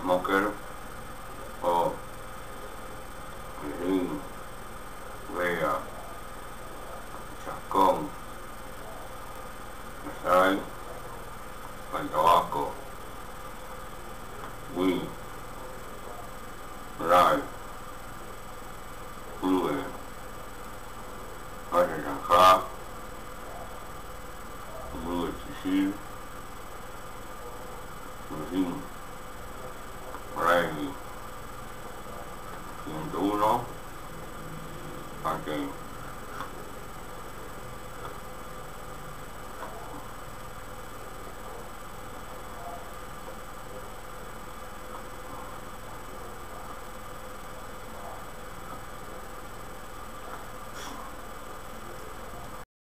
smoker o Rin, Vega, Chascón, Nasal, Pantabaco, Wii, Rai, Uruguay, Valle Zanjá, Uruguay Chichil, Rin, punto uno. Aquí